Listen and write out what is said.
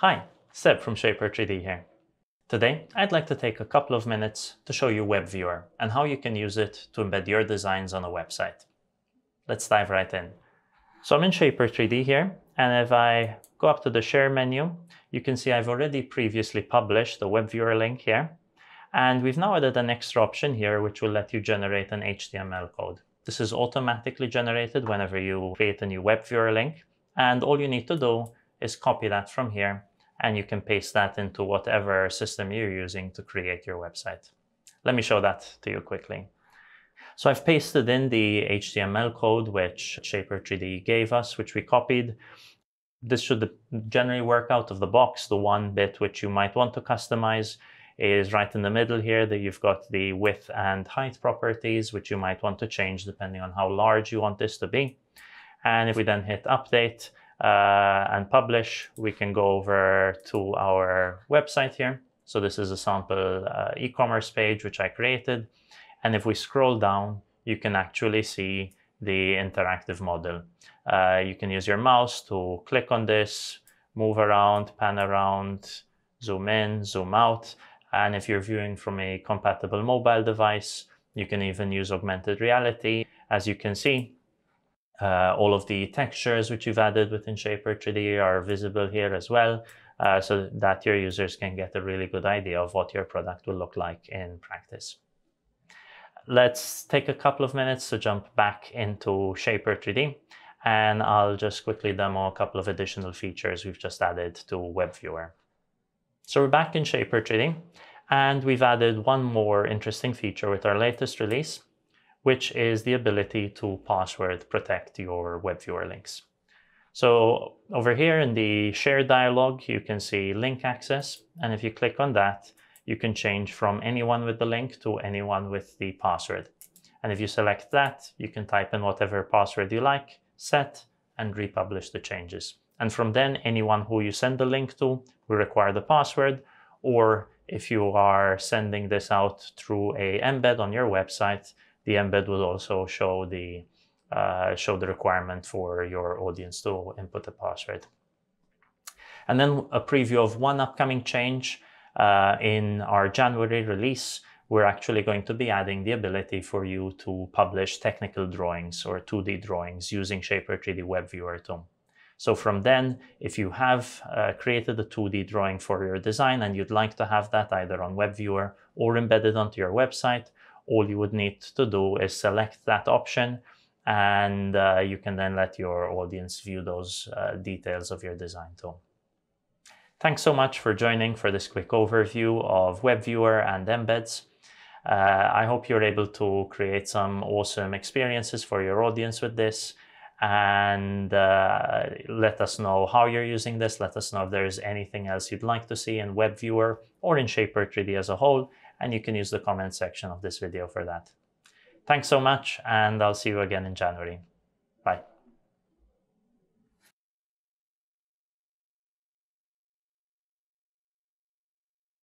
Hi, Seb from Shapr3D here. Today, I'd like to take a couple of minutes to show you WebViewer and how you can use it to embed your designs on a website. Let's dive right in. So I'm in Shapr3D here, and if I go up to the Share menu, you can see I've already previously published the WebViewer link here. And we've now added an extra option here, which will let you generate an HTML code. This is automatically generated whenever you create a new WebViewer link. And all you need to do is copy that from here and you can paste that into whatever system you're using to create your website. Let me show that to you quickly. So I've pasted in the HTML code which Shapr3D gave us, which we copied. This should generally work out of the box. The one bit which you might want to customize is right in the middle here that you've got the width and height properties, which you might want to change depending on how large you want this to be. And if we then hit update, and publish, we can go over to our website here. So this is a sample uh, e-commerce page which I created. And if we scroll down, you can actually see the interactive model. Uh, you can use your mouse to click on this, move around, pan around, zoom in, zoom out. And if you're viewing from a compatible mobile device, you can even use augmented reality. As you can see, uh, all of the textures which you've added within Shapr3D are visible here as well, uh, so that your users can get a really good idea of what your product will look like in practice. Let's take a couple of minutes to jump back into Shapr3D, and I'll just quickly demo a couple of additional features we've just added to WebViewer. So we're back in Shapr3D, and we've added one more interesting feature with our latest release, which is the ability to password protect your web viewer links. So over here in the share dialog, you can see link access. And if you click on that, you can change from anyone with the link to anyone with the password. And if you select that, you can type in whatever password you like, set, and republish the changes. And from then, anyone who you send the link to will require the password, or if you are sending this out through a embed on your website, the embed will also show the uh, show the requirement for your audience to input a password. And then a preview of one upcoming change uh, in our January release. We're actually going to be adding the ability for you to publish technical drawings or 2D drawings using Shapr3D Web Viewer too. So from then, if you have uh, created a 2D drawing for your design and you'd like to have that either on WebViewer or embedded onto your website, all you would need to do is select that option and uh, you can then let your audience view those uh, details of your design too. Thanks so much for joining for this quick overview of WebViewer and embeds. Uh, I hope you're able to create some awesome experiences for your audience with this and uh, let us know how you're using this. Let us know if there's anything else you'd like to see in WebViewer or in Shapr3D as a whole and you can use the comment section of this video for that. Thanks so much, and I'll see you again in January. Bye.